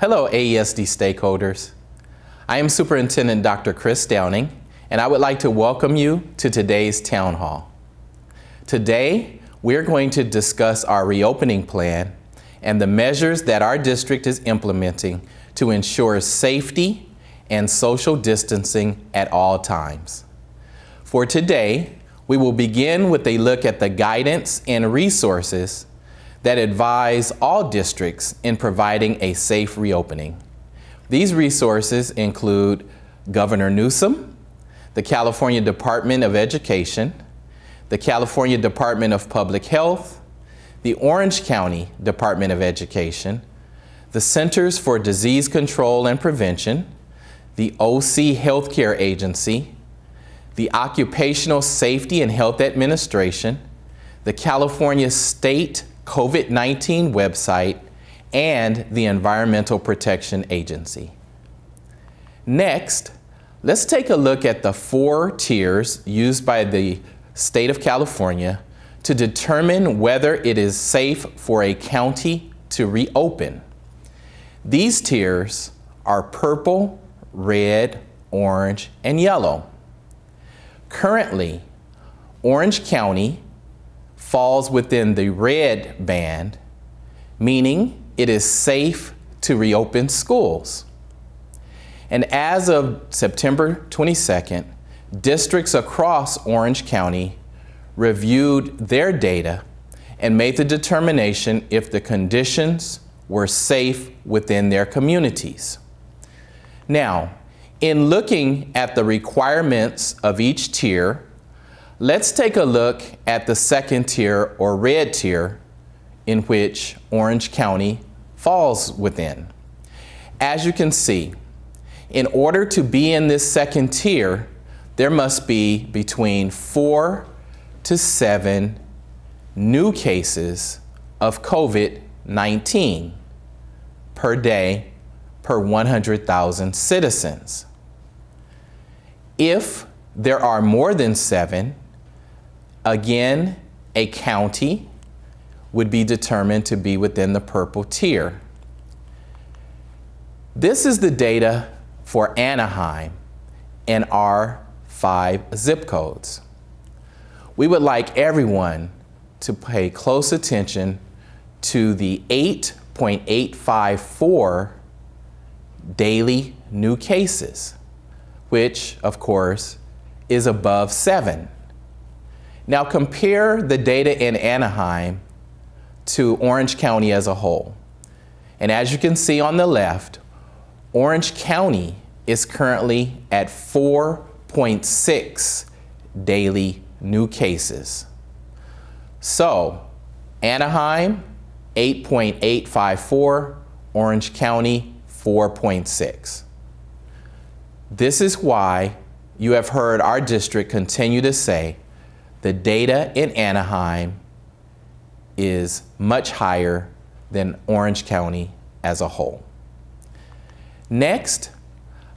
Hello, AESD stakeholders. I am Superintendent Dr. Chris Downing, and I would like to welcome you to today's Town Hall. Today, we're going to discuss our reopening plan and the measures that our district is implementing to ensure safety and social distancing at all times. For today, we will begin with a look at the guidance and resources that advise all districts in providing a safe reopening. These resources include Governor Newsom, the California Department of Education, the California Department of Public Health, the Orange County Department of Education, the Centers for Disease Control and Prevention, the OC Healthcare Agency, the Occupational Safety and Health Administration, the California State COVID-19 website, and the Environmental Protection Agency. Next, let's take a look at the four tiers used by the state of California to determine whether it is safe for a county to reopen. These tiers are purple, red, orange, and yellow. Currently, Orange County falls within the red band, meaning it is safe to reopen schools. And as of September 22nd, districts across Orange County reviewed their data and made the determination if the conditions were safe within their communities. Now, in looking at the requirements of each tier, let's take a look at the second tier or red tier in which Orange County falls within. As you can see, in order to be in this second tier, there must be between four to seven new cases of COVID-19 per day per 100,000 citizens. If there are more than seven, again, a county would be determined to be within the purple tier. This is the data for Anaheim and our five zip codes. We would like everyone to pay close attention to the 8.854 daily new cases, which, of course, is above seven. Now compare the data in Anaheim to Orange County as a whole. And as you can see on the left, Orange County is currently at 4.6 daily new cases. So, Anaheim, 8.854, Orange County, 4.6. This is why you have heard our district continue to say the data in Anaheim is much higher than Orange County as a whole. Next,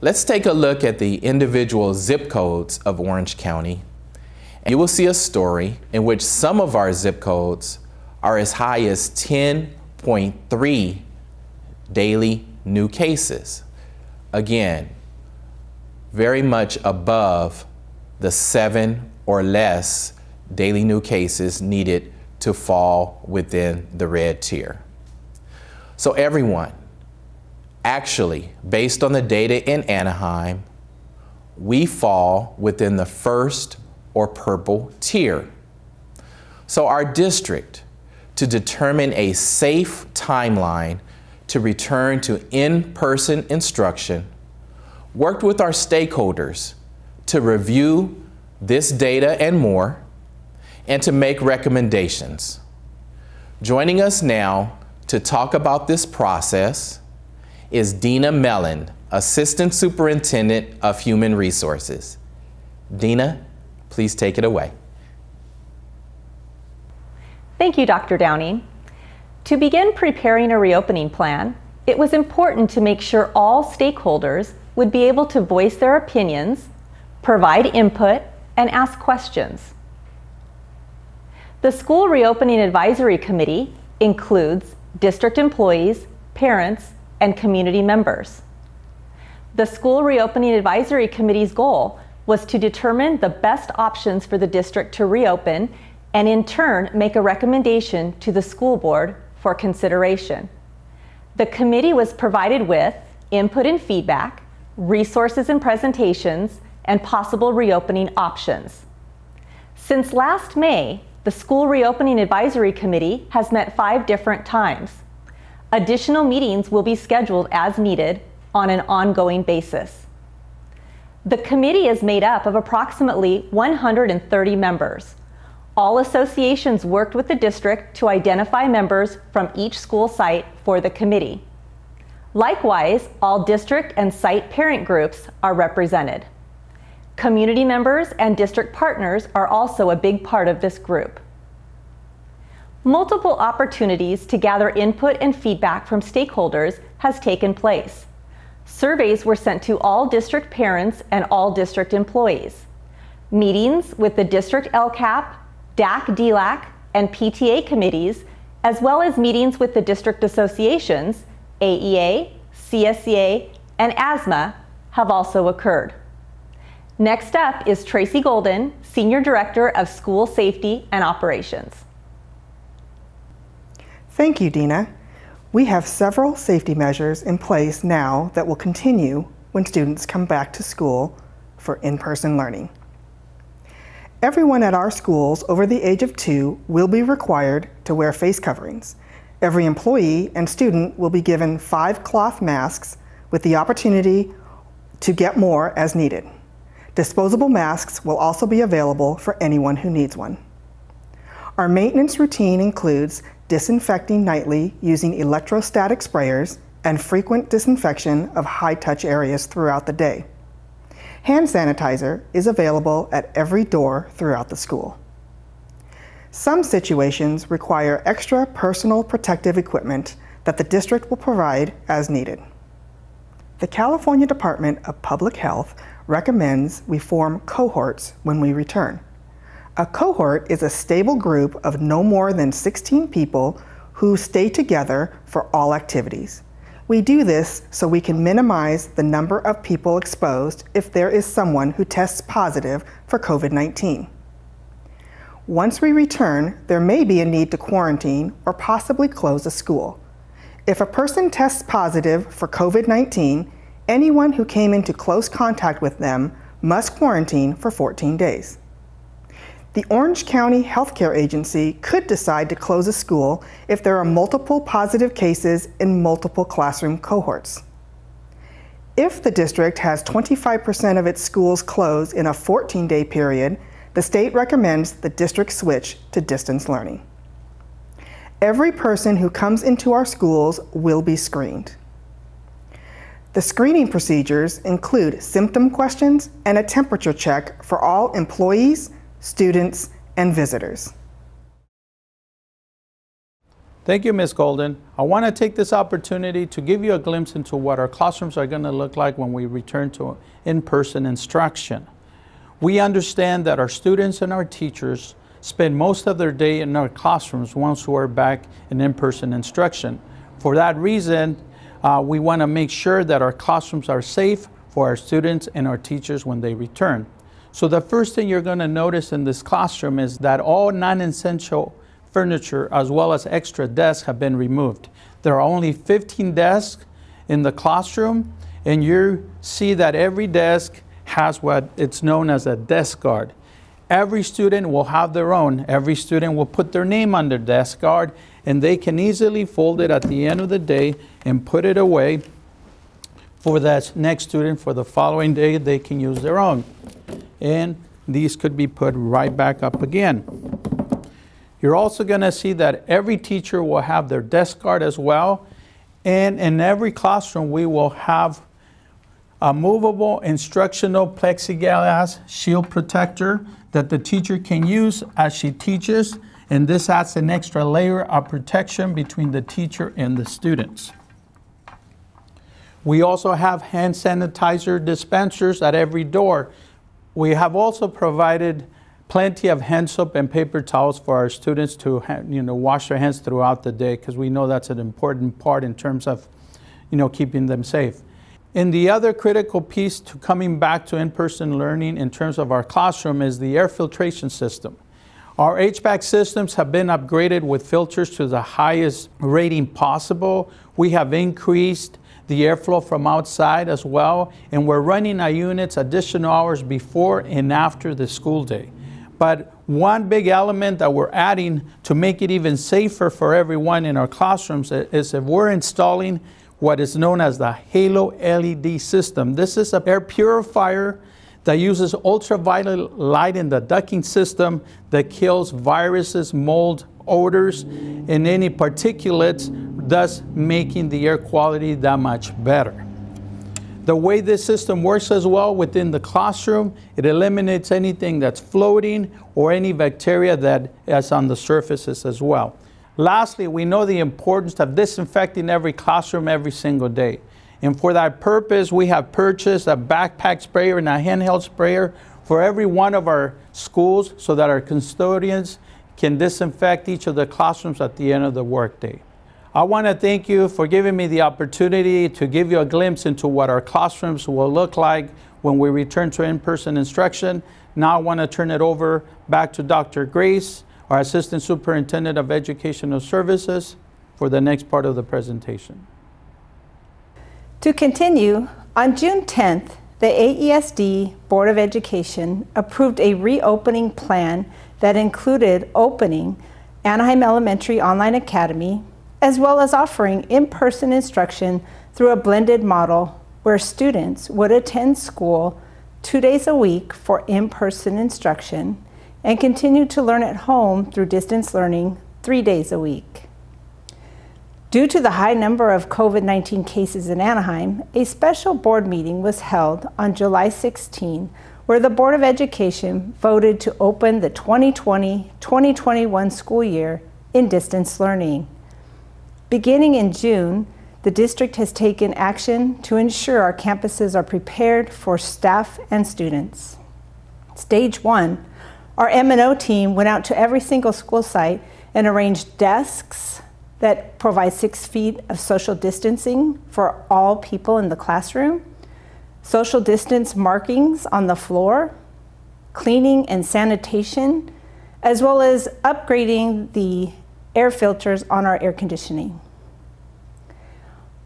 let's take a look at the individual zip codes of Orange County. You will see a story in which some of our zip codes are as high as 10.3 daily new cases. Again, very much above the seven or less daily new cases needed to fall within the red tier. So everyone, actually, based on the data in Anaheim, we fall within the first or purple tier. So our district, to determine a safe timeline to return to in-person instruction, worked with our stakeholders to review this data and more, and to make recommendations. Joining us now to talk about this process is Dina Mellon, Assistant Superintendent of Human Resources. Dina, please take it away. Thank you, Dr. Downing. To begin preparing a reopening plan, it was important to make sure all stakeholders would be able to voice their opinions, provide input, and ask questions. The School Reopening Advisory Committee includes district employees, parents, and community members. The School Reopening Advisory Committee's goal was to determine the best options for the district to reopen and in turn make a recommendation to the school board for consideration. The committee was provided with input and feedback, resources and presentations, and possible reopening options. Since last May, the School Reopening Advisory Committee has met five different times. Additional meetings will be scheduled as needed on an ongoing basis. The committee is made up of approximately 130 members. All associations worked with the district to identify members from each school site for the committee. Likewise, all district and site parent groups are represented. Community members and district partners are also a big part of this group. Multiple opportunities to gather input and feedback from stakeholders has taken place. Surveys were sent to all district parents and all district employees. Meetings with the district LCAP, DAC DELAC, and PTA committees, as well as meetings with the district associations, AEA, CSEA, and ASMA, have also occurred. Next up is Tracy Golden, Senior Director of School Safety and Operations. Thank you, Dina. We have several safety measures in place now that will continue when students come back to school for in-person learning. Everyone at our schools over the age of two will be required to wear face coverings. Every employee and student will be given five cloth masks with the opportunity to get more as needed. Disposable masks will also be available for anyone who needs one. Our maintenance routine includes disinfecting nightly using electrostatic sprayers and frequent disinfection of high-touch areas throughout the day. Hand sanitizer is available at every door throughout the school. Some situations require extra personal protective equipment that the district will provide as needed. The California Department of Public Health recommends we form cohorts when we return. A cohort is a stable group of no more than 16 people who stay together for all activities. We do this so we can minimize the number of people exposed if there is someone who tests positive for COVID-19. Once we return, there may be a need to quarantine or possibly close a school. If a person tests positive for COVID-19, anyone who came into close contact with them must quarantine for 14 days the Orange County Healthcare Agency could decide to close a school if there are multiple positive cases in multiple classroom cohorts. If the district has 25% of its schools closed in a 14-day period, the state recommends the district switch to distance learning. Every person who comes into our schools will be screened. The screening procedures include symptom questions and a temperature check for all employees, students, and visitors. Thank you, Ms. Golden. I want to take this opportunity to give you a glimpse into what our classrooms are going to look like when we return to in-person instruction. We understand that our students and our teachers spend most of their day in our classrooms once we're back in in-person instruction. For that reason, uh, we want to make sure that our classrooms are safe for our students and our teachers when they return. So the first thing you're going to notice in this classroom is that all non-essential furniture as well as extra desks have been removed. There are only 15 desks in the classroom and you see that every desk has what it's known as a desk guard. Every student will have their own. Every student will put their name on their desk guard and they can easily fold it at the end of the day and put it away for that next student for the following day they can use their own and these could be put right back up again. You're also going to see that every teacher will have their desk guard as well. And in every classroom, we will have a movable instructional plexiglass shield protector that the teacher can use as she teaches. And this adds an extra layer of protection between the teacher and the students. We also have hand sanitizer dispensers at every door we have also provided plenty of hand soap and paper towels for our students to you know, wash their hands throughout the day because we know that's an important part in terms of you know, keeping them safe. And the other critical piece to coming back to in-person learning in terms of our classroom is the air filtration system. Our HVAC systems have been upgraded with filters to the highest rating possible. We have increased the airflow from outside as well, and we're running our units additional hours before and after the school day. But one big element that we're adding to make it even safer for everyone in our classrooms is if we're installing what is known as the Halo LED system. This is an air purifier that uses ultraviolet light in the ducting system that kills viruses, mold, odors, and any particulates, thus making the air quality that much better. The way this system works as well within the classroom, it eliminates anything that's floating or any bacteria that is on the surfaces as well. Lastly, we know the importance of disinfecting every classroom every single day. And for that purpose, we have purchased a backpack sprayer and a handheld sprayer for every one of our schools so that our custodians can disinfect each of the classrooms at the end of the workday. I want to thank you for giving me the opportunity to give you a glimpse into what our classrooms will look like when we return to in-person instruction. Now I want to turn it over back to Dr. Grace, our Assistant Superintendent of Educational Services, for the next part of the presentation. To continue, on June 10th, the AESD Board of Education approved a reopening plan that included opening Anaheim Elementary Online Academy, as well as offering in-person instruction through a blended model where students would attend school two days a week for in-person instruction and continue to learn at home through distance learning three days a week. Due to the high number of COVID-19 cases in Anaheim, a special board meeting was held on July 16 where the Board of Education voted to open the 2020-2021 school year in distance learning. Beginning in June, the district has taken action to ensure our campuses are prepared for staff and students. Stage one, our M&O team went out to every single school site and arranged desks that provide six feet of social distancing for all people in the classroom social distance markings on the floor, cleaning and sanitation, as well as upgrading the air filters on our air conditioning.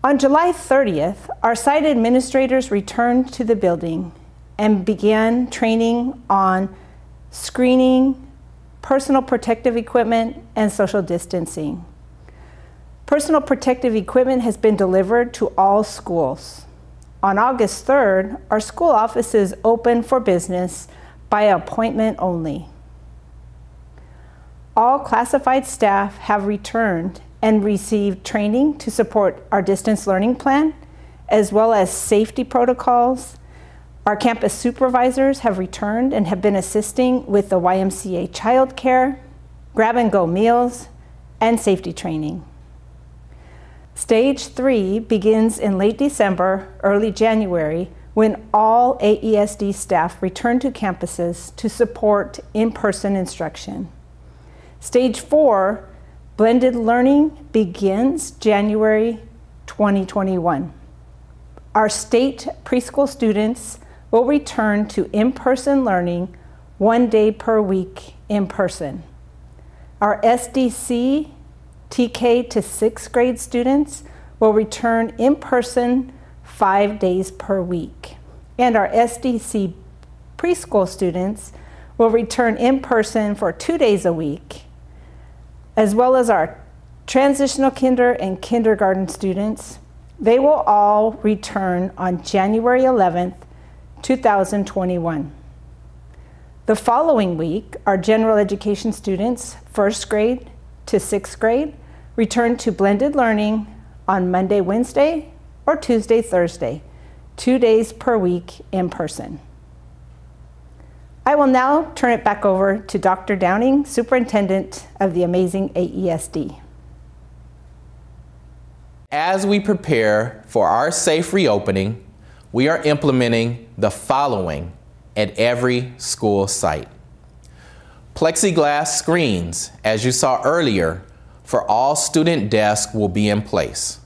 On July 30th, our site administrators returned to the building and began training on screening, personal protective equipment, and social distancing. Personal protective equipment has been delivered to all schools. On August 3rd, our school offices open for business by appointment only. All classified staff have returned and received training to support our distance learning plan, as well as safety protocols. Our campus supervisors have returned and have been assisting with the YMCA childcare, grab and go meals, and safety training. Stage three begins in late December, early January, when all AESD staff return to campuses to support in-person instruction. Stage four, blended learning, begins January 2021. Our state preschool students will return to in-person learning one day per week in person. Our SDC TK to sixth grade students will return in person five days per week. And our SDC preschool students will return in person for two days a week, as well as our transitional kinder and kindergarten students. They will all return on January 11th, 2021. The following week, our general education students, first grade, to sixth grade return to blended learning on Monday, Wednesday, or Tuesday, Thursday, two days per week in person. I will now turn it back over to Dr. Downing, Superintendent of the amazing AESD. As we prepare for our safe reopening, we are implementing the following at every school site. Plexiglass screens, as you saw earlier, for all student desks will be in place.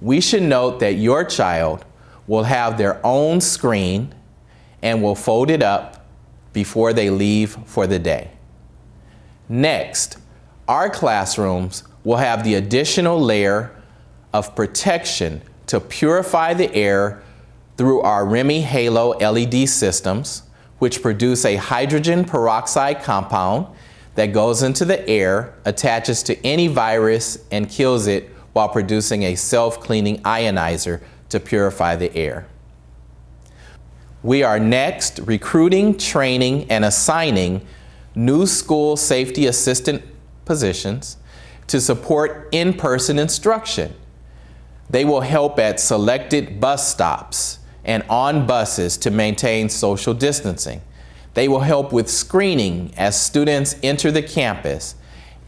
we should note that your child will have their own screen and will fold it up before they leave for the day. Next, our classrooms will have the additional layer of protection to purify the air through our REME Halo LED systems, which produce a hydrogen peroxide compound that goes into the air, attaches to any virus, and kills it while producing a self-cleaning ionizer to purify the air. We are next recruiting, training, and assigning new school safety assistant positions to support in-person instruction. They will help at selected bus stops and on buses to maintain social distancing. They will help with screening as students enter the campus,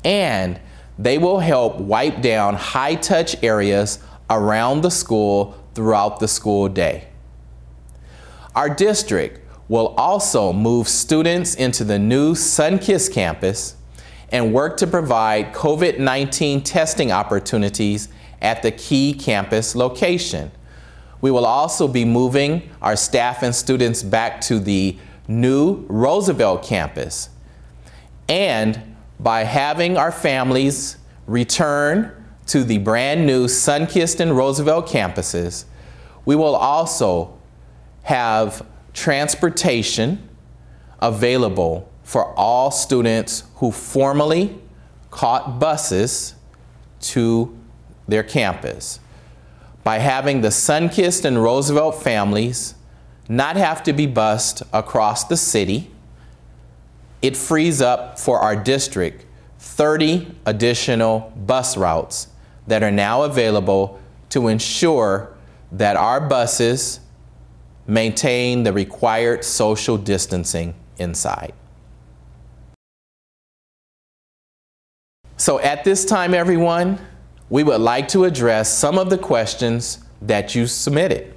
and they will help wipe down high-touch areas around the school throughout the school day. Our district will also move students into the new Sunkist campus and work to provide COVID-19 testing opportunities at the key campus location. We will also be moving our staff and students back to the new Roosevelt campus. And by having our families return to the brand new Sunkist and Roosevelt campuses, we will also have transportation available for all students who formerly caught buses to their campus. By having the Sunkist and Roosevelt families not have to be bused across the city, it frees up for our district 30 additional bus routes that are now available to ensure that our buses maintain the required social distancing inside. So at this time, everyone, we would like to address some of the questions that you submitted.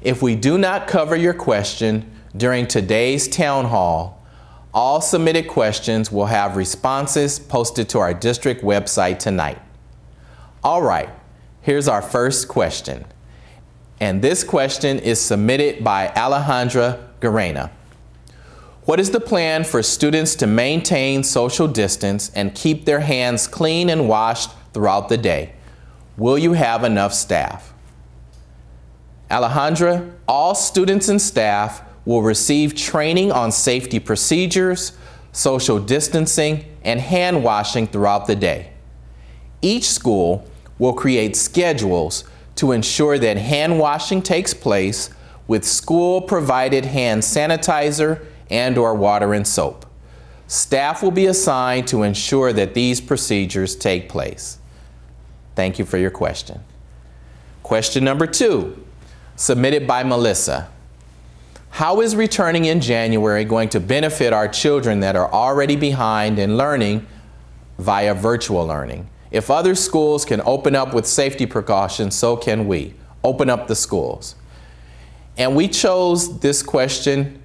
If we do not cover your question during today's town hall, all submitted questions will have responses posted to our district website tonight. All right, here's our first question. And this question is submitted by Alejandra Garena. What is the plan for students to maintain social distance and keep their hands clean and washed throughout the day? Will you have enough staff? Alejandra, all students and staff will receive training on safety procedures, social distancing, and hand washing throughout the day. Each school will create schedules to ensure that hand washing takes place with school provided hand sanitizer and or water and soap. Staff will be assigned to ensure that these procedures take place. Thank you for your question. Question number two, submitted by Melissa. How is returning in January going to benefit our children that are already behind in learning via virtual learning? If other schools can open up with safety precautions, so can we. Open up the schools. And we chose this question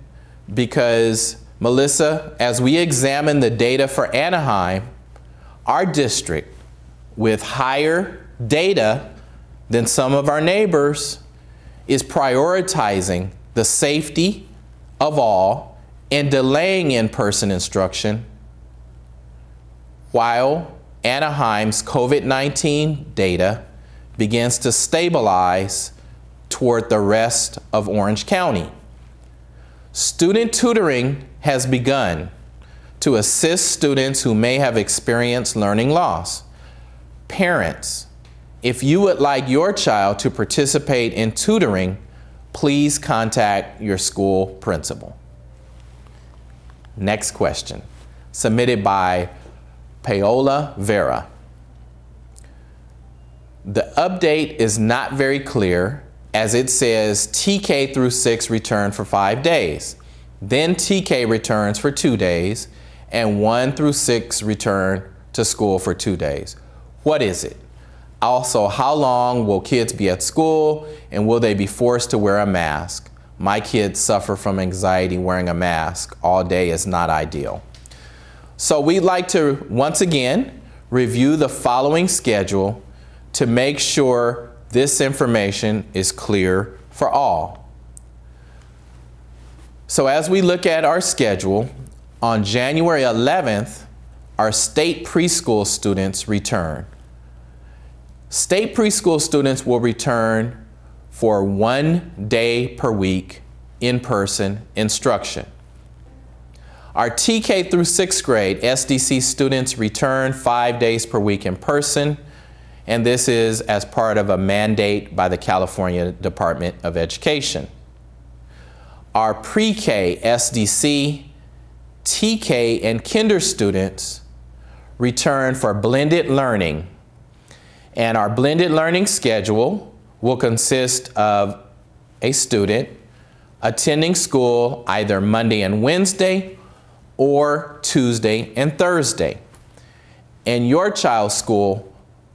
because, Melissa, as we examine the data for Anaheim, our district with higher data than some of our neighbors is prioritizing the safety of all and delaying in-person instruction while Anaheim's COVID-19 data begins to stabilize toward the rest of Orange County. Student tutoring has begun to assist students who may have experienced learning loss. Parents, if you would like your child to participate in tutoring, please contact your school principal. Next question, submitted by Paola Vera. The update is not very clear as it says TK through 6 return for 5 days. Then TK returns for 2 days and 1 through 6 return to school for 2 days. What is it? Also, how long will kids be at school and will they be forced to wear a mask? My kids suffer from anxiety wearing a mask all day is not ideal. So we'd like to once again review the following schedule to make sure this information is clear for all. So as we look at our schedule, on January 11th, our state preschool students return. State preschool students will return for one day per week in-person instruction. Our TK through sixth grade SDC students return five days per week in person, and this is as part of a mandate by the California Department of Education. Our pre-K SDC, TK, and kinder students return for blended learning. And our blended learning schedule will consist of a student attending school either Monday and Wednesday or Tuesday and Thursday. And your child's school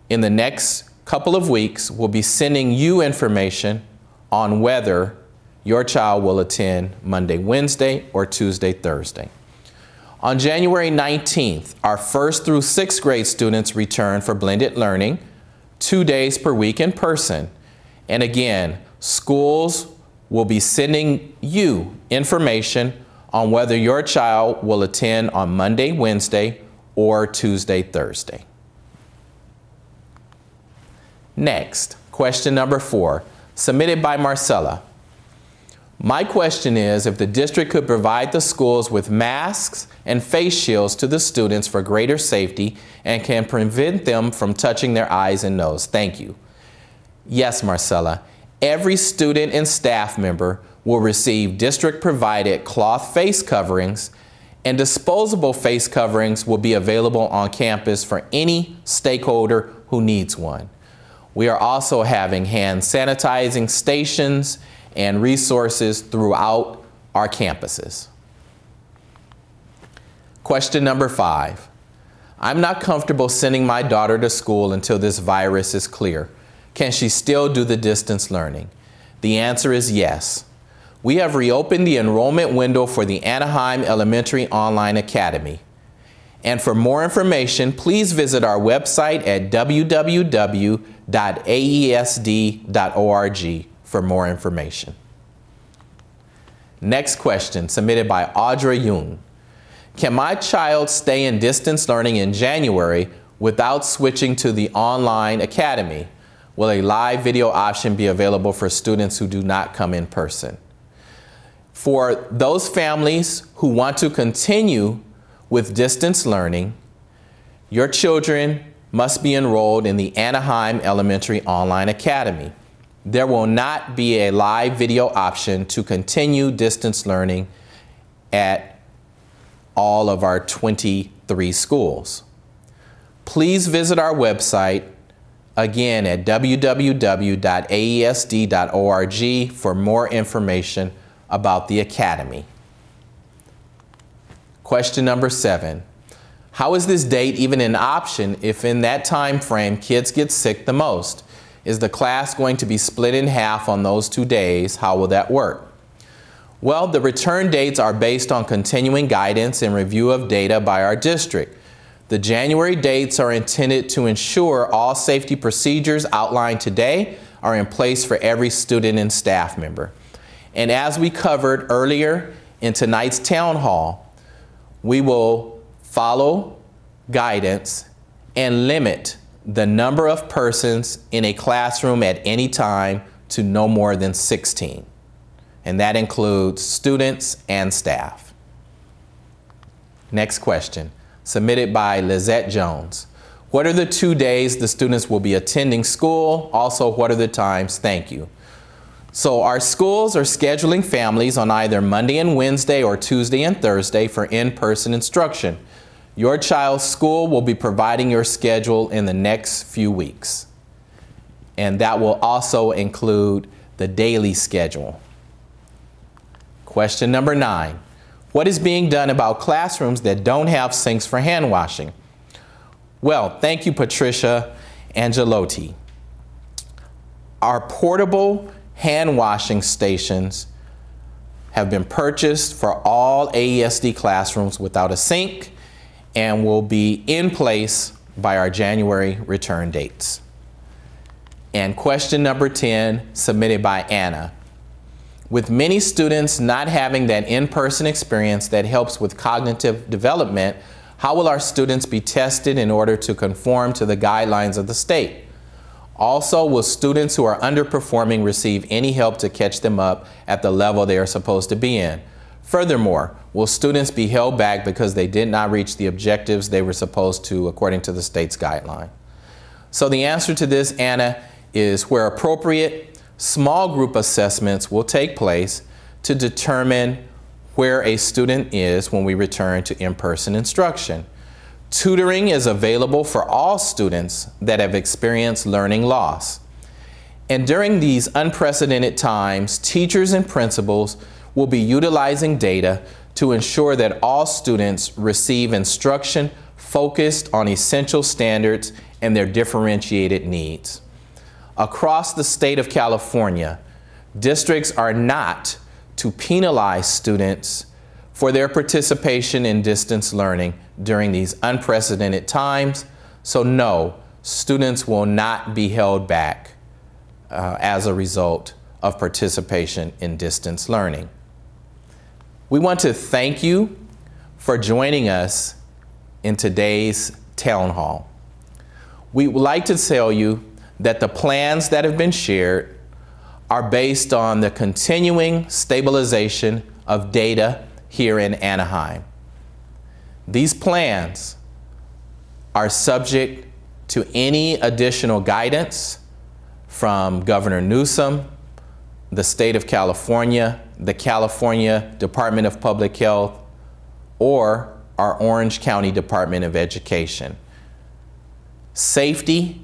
in the next couple of weeks will be sending you information on whether your child will attend Monday, Wednesday, or Tuesday, Thursday. On January 19th, our first through sixth grade students return for blended learning, two days per week in person. And again, schools will be sending you information on whether your child will attend on Monday, Wednesday, or Tuesday, Thursday. Next, question number four, submitted by Marcella. My question is if the district could provide the schools with masks and face shields to the students for greater safety and can prevent them from touching their eyes and nose. Thank you. Yes, Marcella. Every student and staff member will receive district provided cloth face coverings and disposable face coverings will be available on campus for any stakeholder who needs one. We are also having hand sanitizing stations and resources throughout our campuses. Question number five. I'm not comfortable sending my daughter to school until this virus is clear. Can she still do the distance learning? The answer is yes. We have reopened the enrollment window for the Anaheim Elementary Online Academy. And for more information, please visit our website at www.aesd.org for more information. Next question, submitted by Audra Jung. Can my child stay in distance learning in January without switching to the online academy? Will a live video option be available for students who do not come in person? For those families who want to continue with distance learning, your children must be enrolled in the Anaheim Elementary Online Academy. There will not be a live video option to continue distance learning at all of our 23 schools. Please visit our website again at www.aesd.org for more information about the Academy. Question number seven. How is this date even an option if in that time frame kids get sick the most? Is the class going to be split in half on those two days? How will that work? Well, the return dates are based on continuing guidance and review of data by our district. The January dates are intended to ensure all safety procedures outlined today are in place for every student and staff member. And as we covered earlier in tonight's town hall, we will follow guidance and limit the number of persons in a classroom at any time to no more than 16. And that includes students and staff. Next question submitted by Lizette Jones. What are the two days the students will be attending school? Also, what are the times? Thank you. So our schools are scheduling families on either Monday and Wednesday or Tuesday and Thursday for in-person instruction. Your child's school will be providing your schedule in the next few weeks. And that will also include the daily schedule. Question number nine. What is being done about classrooms that don't have sinks for hand washing? Well, thank you, Patricia Angelotti. Our portable hand washing stations have been purchased for all AESD classrooms without a sink and will be in place by our January return dates. and question number 10 submitted by Anna. With many students not having that in-person experience that helps with cognitive development, how will our students be tested in order to conform to the guidelines of the state? Also, will students who are underperforming receive any help to catch them up at the level they are supposed to be in? Furthermore, will students be held back because they did not reach the objectives they were supposed to according to the state's guideline? So the answer to this, Anna, is where appropriate, small group assessments will take place to determine where a student is when we return to in-person instruction. Tutoring is available for all students that have experienced learning loss. And during these unprecedented times, teachers and principals will be utilizing data to ensure that all students receive instruction focused on essential standards and their differentiated needs. Across the state of California, districts are not to penalize students for their participation in distance learning during these unprecedented times. So no, students will not be held back uh, as a result of participation in distance learning. We want to thank you for joining us in today's town hall. We would like to tell you that the plans that have been shared are based on the continuing stabilization of data here in Anaheim. These plans are subject to any additional guidance from Governor Newsom, the state of California, the California Department of Public Health, or our Orange County Department of Education. Safety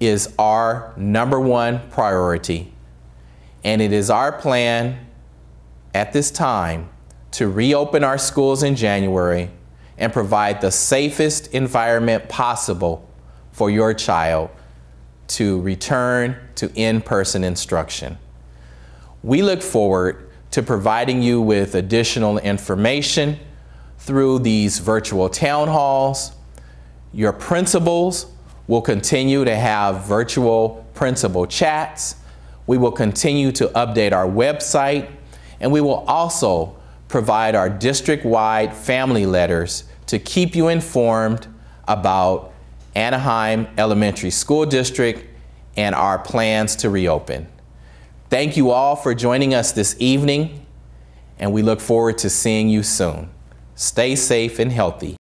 is our number one priority, and it is our plan at this time to reopen our schools in January and provide the safest environment possible for your child to return to in-person instruction. We look forward to providing you with additional information through these virtual town halls. Your principals will continue to have virtual principal chats. We will continue to update our website and we will also provide our district-wide family letters to keep you informed about Anaheim Elementary School District and our plans to reopen. Thank you all for joining us this evening, and we look forward to seeing you soon. Stay safe and healthy.